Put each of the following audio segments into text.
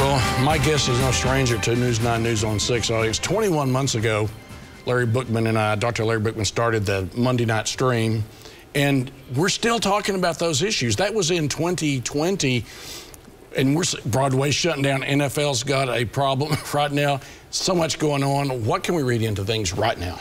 Well, my guest is no stranger to News 9 News on 6 audience. 21 months ago, Larry Bookman and I, Dr. Larry Bookman, started the Monday night stream, and we're still talking about those issues. That was in 2020, and we're Broadway shutting down. NFL's got a problem right now. So much going on. What can we read into things right now?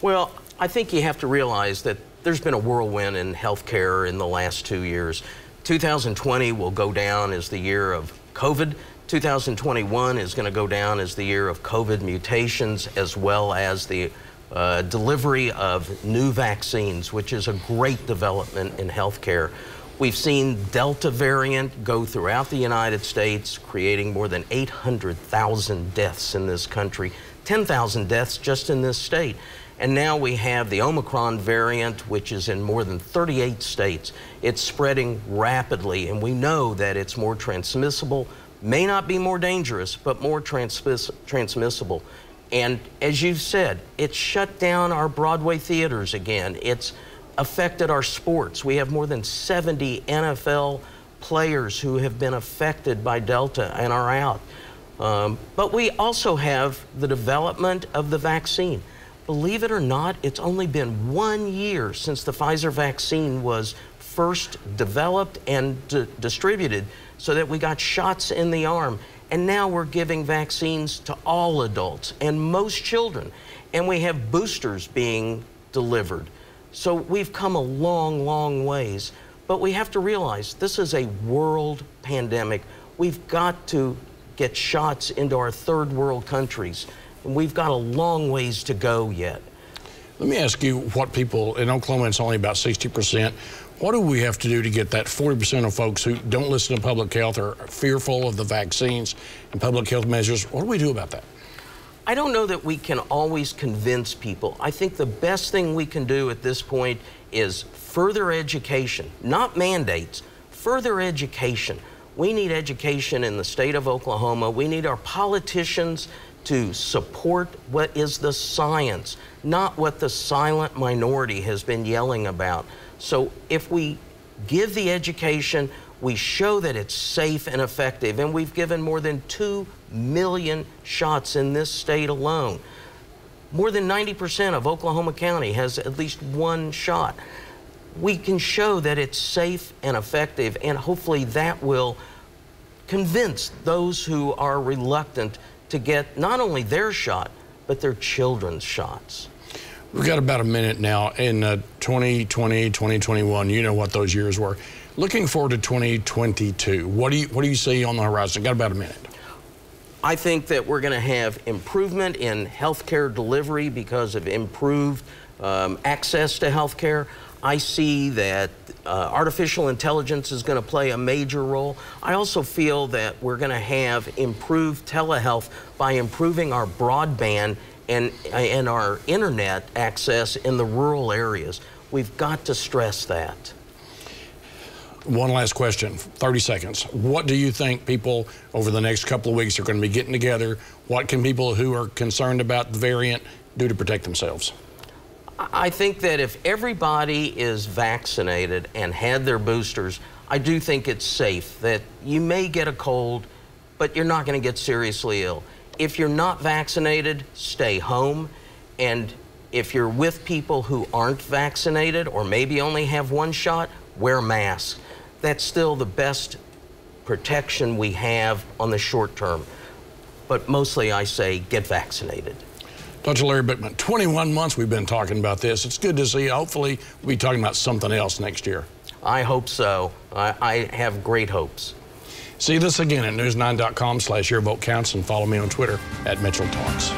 Well, I think you have to realize that there's been a whirlwind in healthcare in the last two years. 2020 will go down as the year of COVID. 2021 is going to go down as the year of COVID mutations as well as the uh, delivery of new vaccines, which is a great development in healthcare. We've seen Delta variant go throughout the United States, creating more than 800,000 deaths in this country, 10,000 deaths just in this state. And now we have the Omicron variant, which is in more than 38 states. It's spreading rapidly, and we know that it's more transmissible, may not be more dangerous, but more transmiss transmissible. And as you've said, it's shut down our Broadway theaters again. It's affected our sports. We have more than 70 NFL players who have been affected by Delta and are out. Um, but we also have the development of the vaccine. Believe it or not, it's only been one year since the Pfizer vaccine was first developed and distributed so that we got shots in the arm. And now we're giving vaccines to all adults and most children. And we have boosters being delivered. So we've come a long, long ways. But we have to realize this is a world pandemic. We've got to get shots into our third world countries. And we've got a long ways to go yet. Let me ask you what people in Oklahoma, it's only about 60%. What do we have to do to get that 40% of folks who don't listen to public health or are fearful of the vaccines and public health measures? What do we do about that? I don't know that we can always convince people. I think the best thing we can do at this point is further education, not mandates, further education. We need education in the state of Oklahoma. We need our politicians to support what is the science, not what the silent minority has been yelling about. So if we give the education, we show that it's safe and effective, and we've given more than 2 million shots in this state alone. More than 90% of Oklahoma County has at least one shot. We can show that it's safe and effective, and hopefully that will convince those who are reluctant to get not only their shot, but their children's shots. We've got about a minute now in uh, 2020, 2021. You know what those years were. Looking forward to 2022, what do you what do you see on the horizon? Got about a minute. I think that we're going to have improvement in healthcare delivery because of improved um, access to healthcare. I see that uh, artificial intelligence is going to play a major role. I also feel that we're going to have improved telehealth by improving our broadband and, and our internet access in the rural areas. We've got to stress that. One last question, 30 seconds. What do you think people over the next couple of weeks are going to be getting together? What can people who are concerned about the variant do to protect themselves? I think that if everybody is vaccinated and had their boosters, I do think it's safe that you may get a cold, but you're not going to get seriously ill. If you're not vaccinated, stay home. And if you're with people who aren't vaccinated or maybe only have one shot, wear masks. That's still the best protection we have on the short term. But mostly I say get vaccinated. Dr. Larry Bookman, 21 months we've been talking about this. It's good to see. Hopefully, we'll be talking about something else next year. I hope so. I, I have great hopes. See this again at news9.com slash your vote counts and follow me on Twitter at Mitchell Talks.